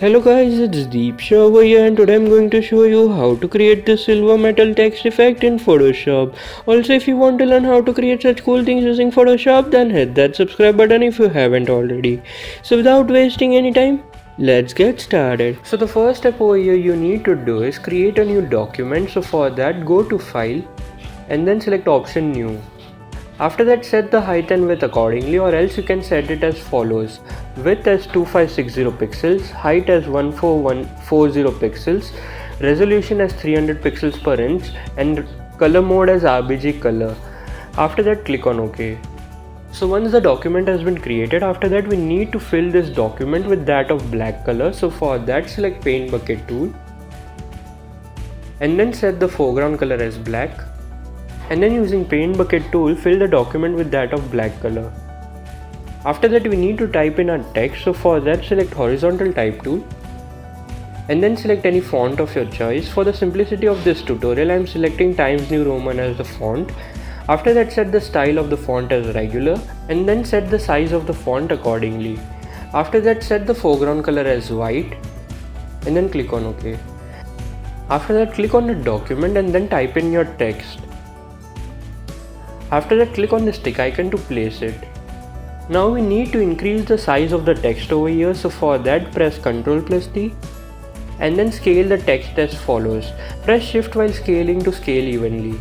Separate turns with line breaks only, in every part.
Hello guys, it's Deep Shah over here and today I'm going to show you how to create the silver metal text effect in Photoshop. Also if you want to learn how to create such cool things using Photoshop then hit that subscribe button if you haven't already. So without wasting any time, let's get started. So the first step over here you need to do is create a new document. So for that go to file and then select option new. After that set the height and width accordingly or else you can set it as follows. Width as 2560 pixels, height as 14140 pixels, resolution as 300 pixels per inch and color mode as RGB color. After that click on OK. So once the document has been created after that we need to fill this document with that of black color. So for that select paint bucket tool and then set the foreground color as black and then using paint bucket tool fill the document with that of black color. After that we need to type in our text so for that select horizontal type tool and then select any font of your choice. For the simplicity of this tutorial I am selecting Times New Roman as the font. After that set the style of the font as regular and then set the size of the font accordingly. After that set the foreground color as white and then click on OK. After that click on the document and then type in your text. After that click on the stick icon to place it. Now we need to increase the size of the text over here so for that press Ctrl plus T and then scale the text as follows. Press shift while scaling to scale evenly.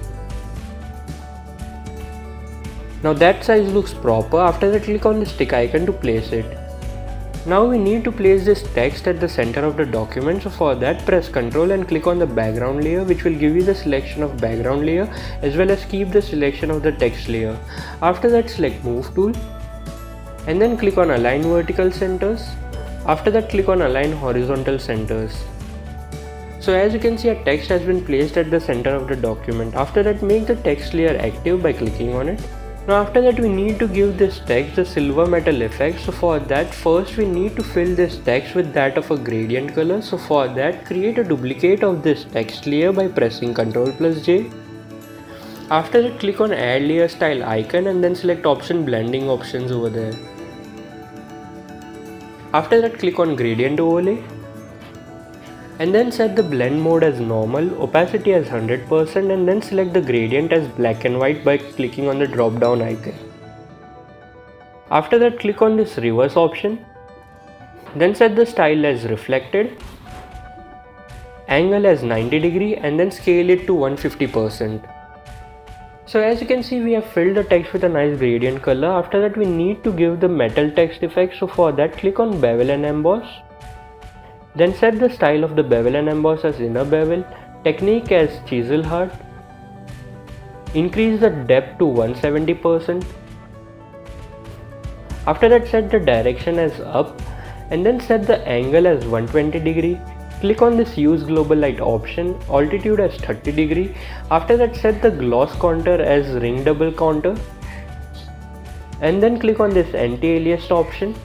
Now that size looks proper after that click on the stick icon to place it. Now we need to place this text at the center of the document so for that press ctrl and click on the background layer which will give you the selection of background layer as well as keep the selection of the text layer. After that select move tool and then click on align vertical centers. After that click on align horizontal centers. So as you can see a text has been placed at the center of the document. After that make the text layer active by clicking on it. Now after that we need to give this text the silver metal effect so for that first we need to fill this text with that of a gradient color so for that create a duplicate of this text layer by pressing ctrl plus J. After that click on add layer style icon and then select option blending options over there. After that click on gradient overlay and then set the blend mode as normal, opacity as 100% and then select the gradient as black and white by clicking on the drop down icon. After that click on this reverse option, then set the style as reflected, angle as 90 degree and then scale it to 150%. So as you can see we have filled the text with a nice gradient color. After that we need to give the metal text effect. So for that click on bevel and emboss then set the style of the bevel and emboss as inner bevel, technique as chisel hard, increase the depth to 170%. After that set the direction as up and then set the angle as 120 degree. Click on this use global light option, altitude as 30 degree. After that set the gloss contour as ring double contour and then click on this anti-aliased option.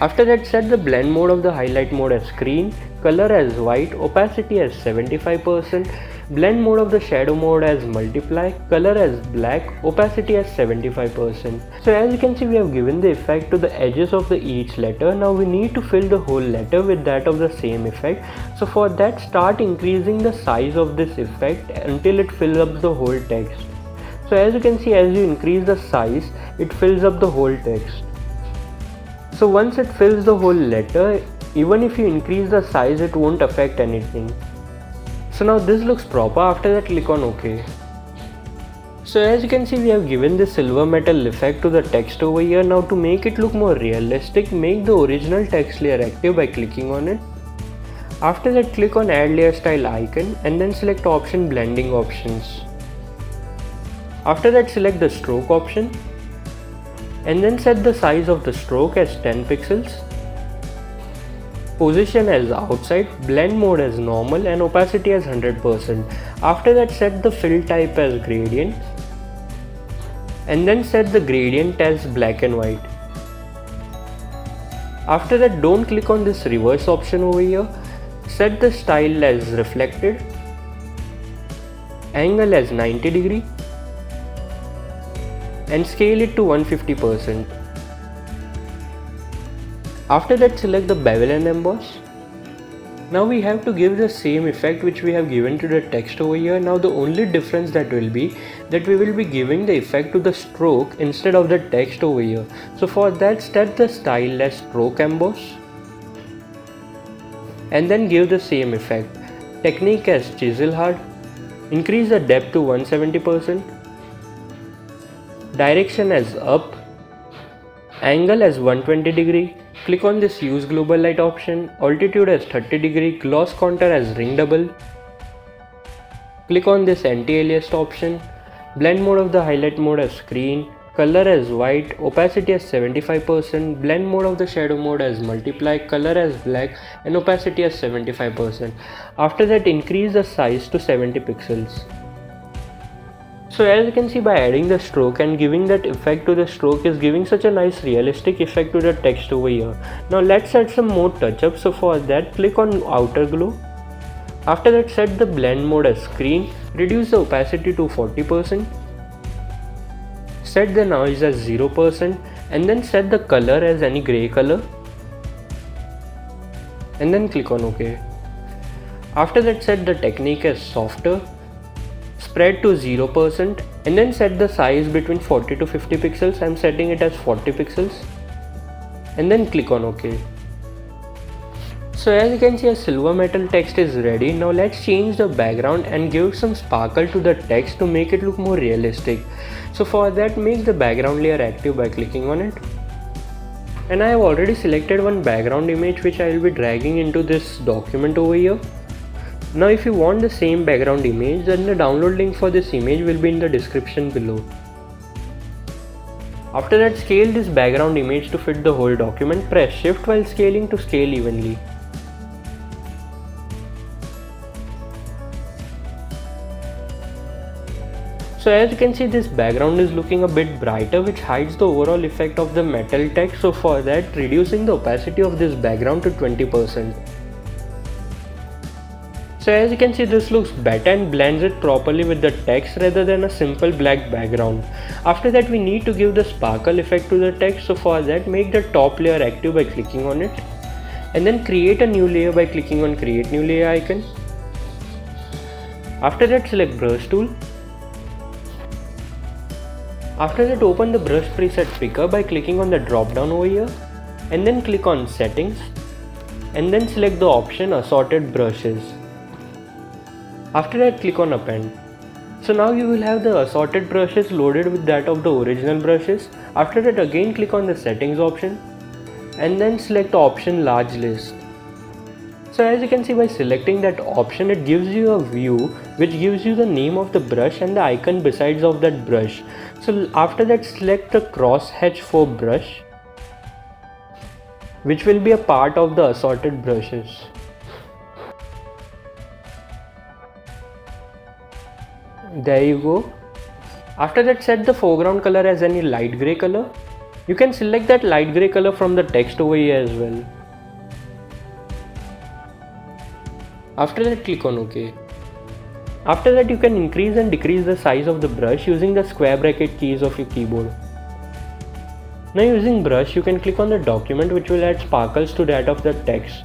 After that set the blend mode of the highlight mode as screen, color as white, opacity as 75%, blend mode of the shadow mode as multiply, color as black, opacity as 75%. So as you can see we have given the effect to the edges of the each letter. Now we need to fill the whole letter with that of the same effect. So for that start increasing the size of this effect until it fills up the whole text. So as you can see as you increase the size it fills up the whole text. So once it fills the whole letter, even if you increase the size it won't affect anything. So now this looks proper, after that click on OK. So as you can see we have given this silver metal effect to the text over here. Now to make it look more realistic, make the original text layer active by clicking on it. After that click on add layer style icon and then select option blending options. After that select the stroke option and then set the size of the stroke as 10 pixels position as outside, blend mode as normal and opacity as 100%. After that set the fill type as gradient and then set the gradient as black and white. After that don't click on this reverse option over here, set the style as reflected, angle as 90 degree and scale it to 150%. After that select the bevel and emboss. Now we have to give the same effect which we have given to the text over here. Now the only difference that will be that we will be giving the effect to the stroke instead of the text over here. So for that set the style as stroke emboss and then give the same effect. Technique as chisel hard. Increase the depth to 170%. Direction as up. Angle as 120 degree. Click on this use global light option. Altitude as 30 degree. Gloss contour as ring double. Click on this anti-aliased option. Blend mode of the highlight mode as screen color as white opacity as 75% blend mode of the shadow mode as multiply color as black and opacity as 75% after that increase the size to 70 pixels so as you can see by adding the stroke and giving that effect to the stroke is giving such a nice realistic effect to the text over here. Now let's add some more touch up so for that click on outer glow. After that set the blend mode as screen. Reduce the opacity to 40% set the noise as 0% and then set the color as any gray color. And then click on OK. After that set the technique as softer, spread to 0% and then set the size between 40 to 50 pixels, I am setting it as 40 pixels and then click on OK. So as you can see a silver metal text is ready. Now let's change the background and give some sparkle to the text to make it look more realistic. So for that make the background layer active by clicking on it. And I have already selected one background image which I will be dragging into this document over here. Now if you want the same background image then the download link for this image will be in the description below. After that scale this background image to fit the whole document press shift while scaling to scale evenly. So as you can see this background is looking a bit brighter which hides the overall effect of the metal text so for that reducing the opacity of this background to 20%. So as you can see this looks better and blends it properly with the text rather than a simple black background. After that we need to give the sparkle effect to the text so for that make the top layer active by clicking on it and then create a new layer by clicking on create new layer icon. After that select brush tool after that open the brush preset picker by clicking on the drop down over here and then click on settings and then select the option assorted brushes. After that click on append. So now you will have the assorted brushes loaded with that of the original brushes. After that again click on the settings option and then select option large list. So as you can see by selecting that option it gives you a view which gives you the name of the brush and the icon besides of that brush. So after that select the crosshatch for brush which will be a part of the assorted brushes. There you go. After that set the foreground color as any light grey color. You can select that light grey color from the text over here as well. After that click on OK. After that you can increase and decrease the size of the brush using the square bracket keys of your keyboard. Now using brush you can click on the document which will add sparkles to that of the text.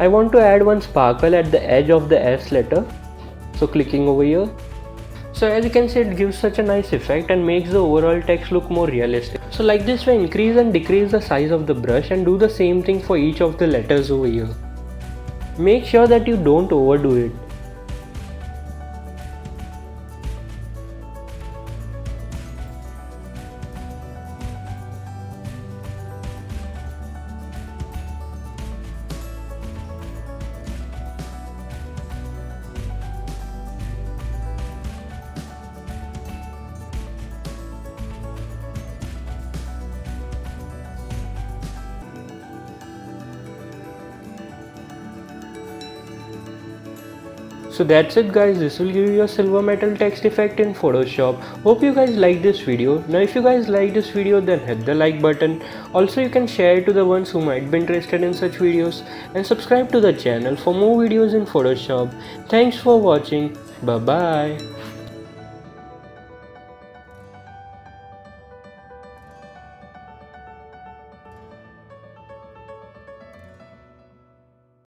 I want to add one sparkle at the edge of the S letter. So clicking over here. So as you can see it gives such a nice effect and makes the overall text look more realistic. So like this way increase and decrease the size of the brush and do the same thing for each of the letters over here. Make sure that you don't overdo it. So that's it guys, this will give you a silver metal text effect in Photoshop. Hope you guys like this video. Now if you guys like this video then hit the like button. Also you can share it to the ones who might be interested in such videos and subscribe to the channel for more videos in Photoshop. Thanks for watching. Bye bye.